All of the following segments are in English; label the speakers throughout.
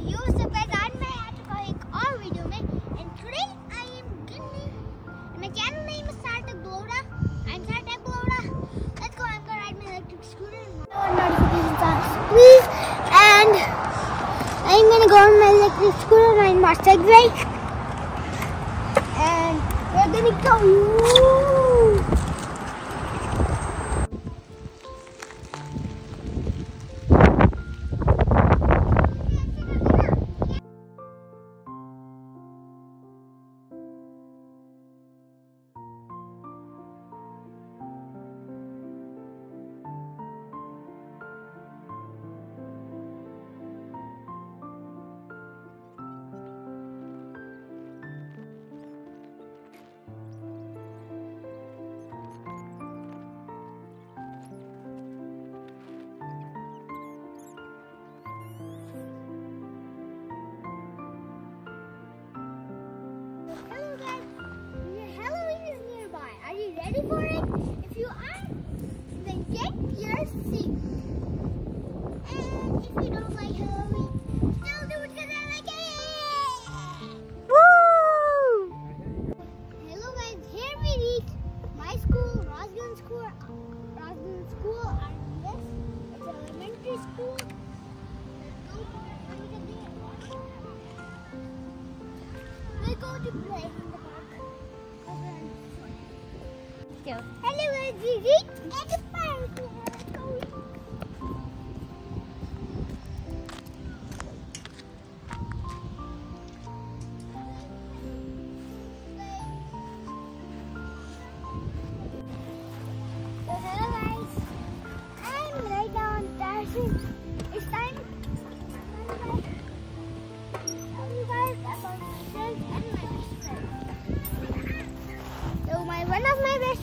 Speaker 1: you guys I'm Mahatka ek aur video mein and today I am gonna my channel name is Sarthak Baloda I'm Sarthak Baloda let's go I'm gonna ride my electric scooter. And notifications on please and I'm gonna go on my electric scooter and my motorcycle and we're gonna go. For it? If you are, then get your seat. And if you don't like Halloween, still do it because I like it. Woo! Hello guys, here we reach my school, Rosgan School. Rosgan School, RBS. It's elementary school. We're going to play in the park. Hello hello guys. I'm right now on Tarzan.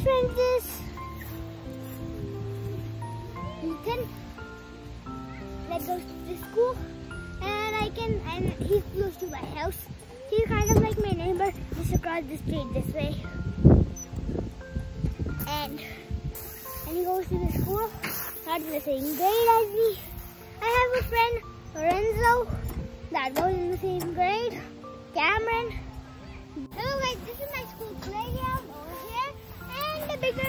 Speaker 1: Friends is Ethan. That goes to the school, and I can and he's close to my house. He's kind of like my neighbor, just across the street this way. And and he goes to the school, not in the same grade as me. I have a friend, Lorenzo, that goes in the same grade. Cameron. Hello guys, this is my school playground over here. And the bigger